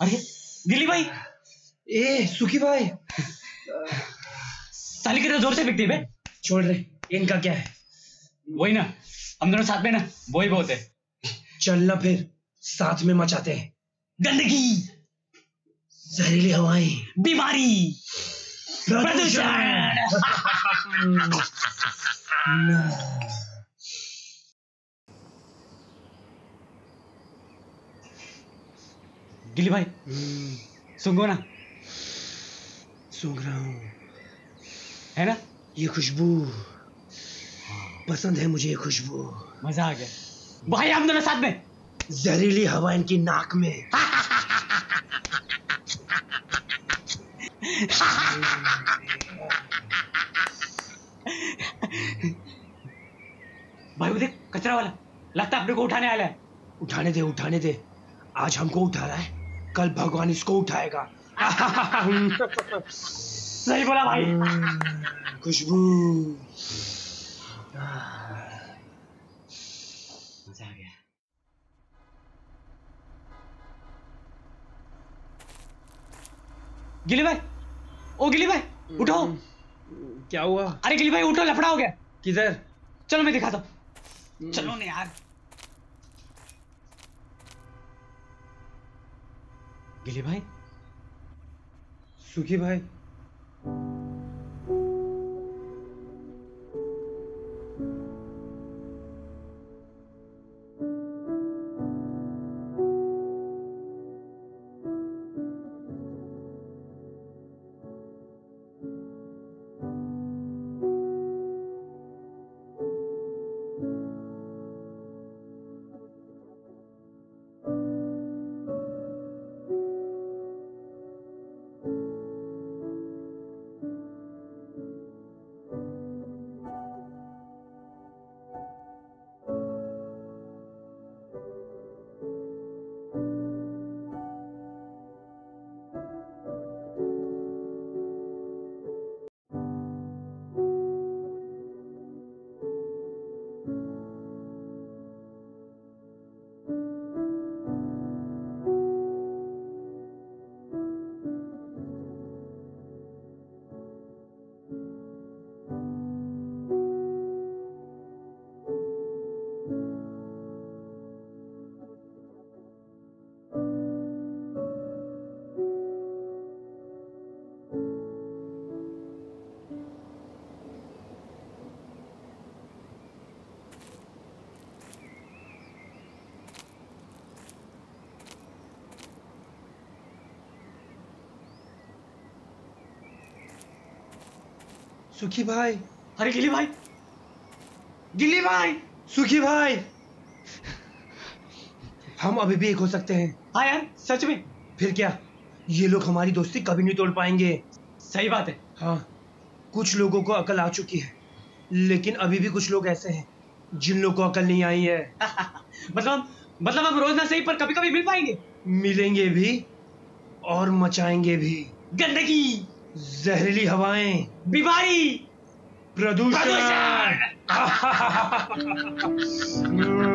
अरे दिली भाई। ए सुखी भाई। साली कितना ज़ोर से बिकती है छोड़ रहे इनका क्या है? वही ना हम दोनों साथ में ना वही बहुत है। चलना फिर साथ में मचाते हैं। गंदगी। जहरीली हवाएँ। बीमारी। प्रदूषण। दिली भाई सुंगो ना। सूंघ रहा हूँ। है ना? ये खुशबू। पसंद है मुझे ये खुशबू। मज़ा आ गया। भाई हम दोनों साथ में। जहरीली हवा इनकी नाक में। भाई वो देख कचरा वाला। लगता अपने को उठाने आया है। उठाने दे उठाने दे। आज हमको उठा रहा है। कल भगवान इसको उठाएगा। सही बोला भाई। खुशबू। मज़ा आ गया। गिली भाई ओ गिली भाई उठो क्या हुआ? अरे गिली भाई उठो लफड़ा हो गया। किधर? चलो मैं दिखाता हूँ। चलो ना यार। गिली भाई? सुखी भाई? सुखी भाई। अरे गिली भाई। गिली भाई। सुखी भाई। हम अभी भी एक हो सकते हैं। हाँ यार सच में। फिर क्या? ये लोग हमारी दोस्ती कभी नहीं तोड़ पाएँगे। सही बात है। हाँ कुछ लोगों को अकल आ चुकी है लेकिन अभी भी कुछ लोग ऐसे हैं जिन लोगों को अकल नहीं आई है। मतलब मतलब हम रोज ना सही पर कभी कभी मिल पाएँगे? मिलेंगे भी और मचाएँगे भी। गंदगी। जहरीली हवाएँ। बीमारी। प्रदूषण।